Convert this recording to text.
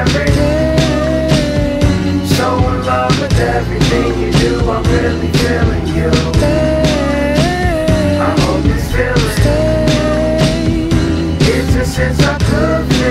every day. So in love with everything you do, I'm really feeling you. I hope this feeling it. It's just since I could.